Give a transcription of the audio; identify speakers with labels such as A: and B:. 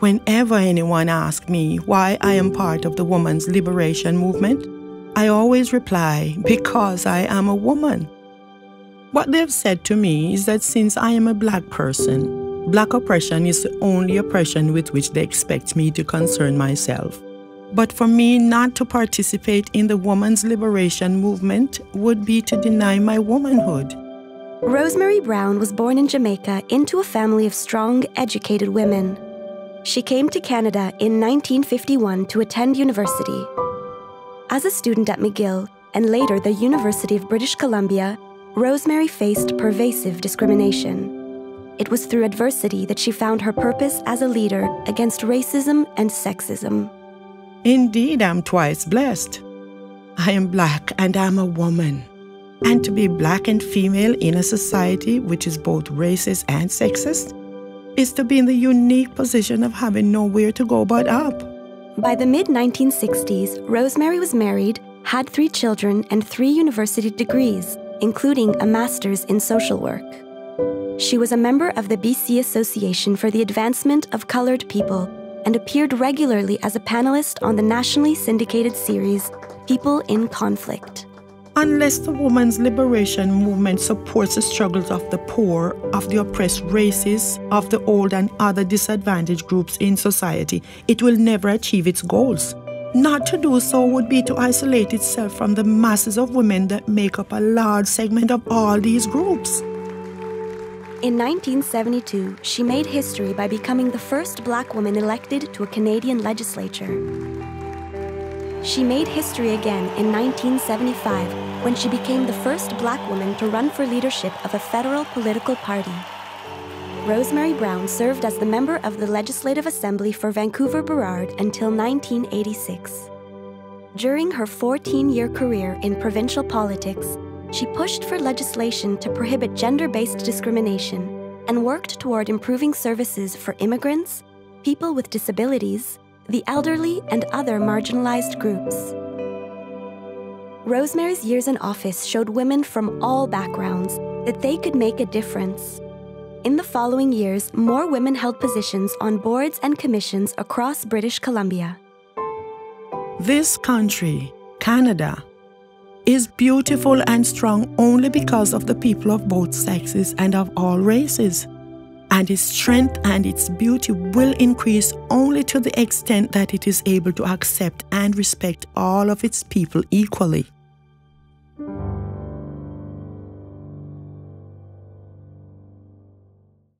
A: Whenever anyone asks me why I am part of the women's liberation movement, I always reply, because I am a woman. What they've said to me is that since I am a black person, black oppression is the only oppression with which they expect me to concern myself. But for me not to participate in the women's liberation movement would be to deny my womanhood.
B: Rosemary Brown was born in Jamaica into a family of strong, educated women. She came to Canada in 1951 to attend university. As a student at McGill and later the University of British Columbia, Rosemary faced pervasive discrimination. It was through adversity that she found her purpose as a leader against racism and sexism.
A: Indeed, I'm twice blessed. I am black and I'm a woman. And to be black and female in a society which is both racist and sexist is to be in the unique position of having nowhere to go but up.
B: By the mid 1960s, Rosemary was married, had three children, and three university degrees, including a master's in social work. She was a member of the BC Association for the Advancement of Colored People and appeared regularly as a panelist on the nationally syndicated series People in Conflict.
A: Unless the women's liberation movement supports the struggles of the poor, of the oppressed races, of the old, and other disadvantaged groups in society, it will never achieve its goals. Not to do so would be to isolate itself from the masses of women that make up a large segment of all these groups.
B: In 1972, she made history by becoming the first black woman elected to a Canadian legislature. She made history again in 1975 when she became the first black woman to run for leadership of a federal political party. Rosemary Brown served as the member of the Legislative Assembly for Vancouver Burrard until 1986. During her 14 year career in provincial politics, she pushed for legislation to prohibit gender based discrimination and worked toward improving services for immigrants, people with disabilities, the elderly, and other marginalized groups. Rosemary's years in office showed women from all backgrounds that they could make a difference. In the following years, more women held positions on boards and commissions across British Columbia.
A: This country, Canada, is beautiful and strong only because of the people of both sexes and of all races. And its strength and its beauty will increase only to the extent that it is able to accept and respect all of its people equally.